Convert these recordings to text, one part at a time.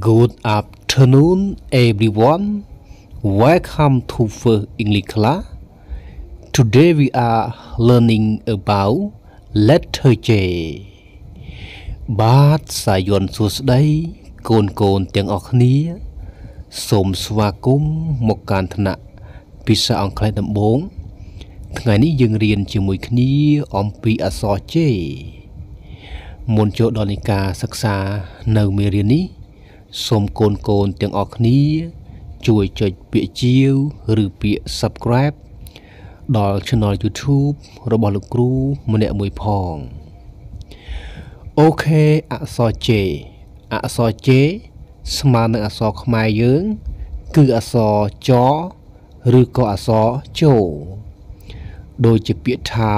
Good afternoon, everyone. Welcome to First English class. Today we are learning about letter J. បាទសាយ័ន្តសួស្តីកូនកូនទាំងអស់គ្នា សូមស្វាគមន៍មកកាន់ថ្នាក់ភាសាអង់គ្លេសដំបូង ថ្ងៃនេះយើងរៀនជាមួយគ្នាអំពីអក្សរ J មុនចូលដល់នៃការសិក្សានៅមេរៀននេះ សូមកូនកូនទាំងអស់គ្នា ជួយចុចពាក្យជាវឬពាក្យ Subscribe ដល់ Channel YouTube របស់លោកគ្រូម្នាក់មួយផងអូខេអក្សរ J អក្សរ J ស្មើនឹងអក្សរខ្មែរយើង គឺអក្សរចឬក៏អក្សរជោដូចជាពាក្យថា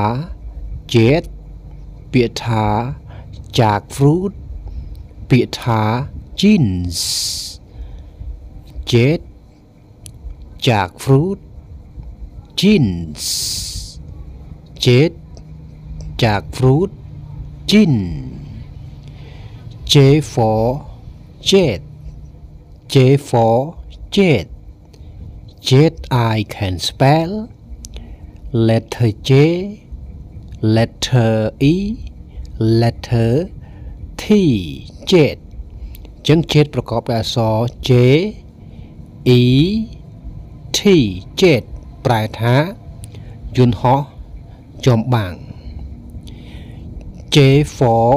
jet ពាក្យថា jackfruit ពាក្យថា jeans jet jackfruit jeans jet jackfruit gin J for jet J for jet jet I can spell letter J letter E letter T jet ចឹង jet ប្រកបដោយអក្សរ J E T jet ប្រែថាយន្តហោះចំបាំង J for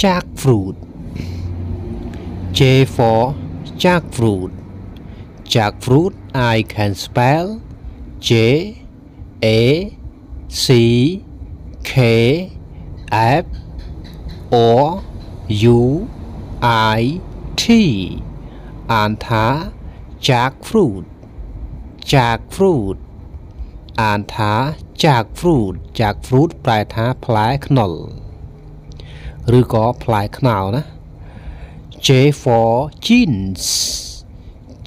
jackfruit J for jackfruit jackfruit I can spell J A C K F O U I T អានថា jackfruit jackfruit អានថា jackfruit jackfruit ប្រែថាផ្លែខ្នុរឬក៏ផ្លែខ្នុរណា J for jeans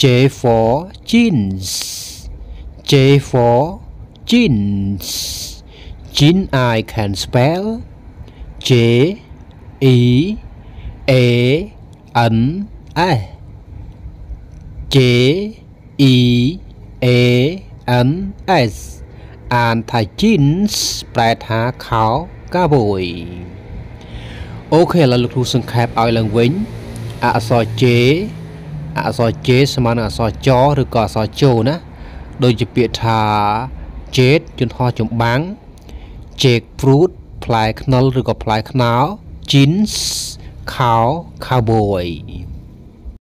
J for jeans J for jeans jean I can spell J E A N S J E A N S អានថា jeans ប្រែថាខោកាវប៊យអូខេឥឡូវលោកគ្រូសង្ខេបឲ្យឡើងវិញអក្សរ J អក្សរ J ស្មើនឹងអក្សរចឬក៏អក្សរជោណាដូចជាពាក្យថា jade យន្តហោះចម្បាំង jake fruit ផ្លែខ្នុរឬក៏ផ្លែខ្នុ រ jeans ខោ cowboy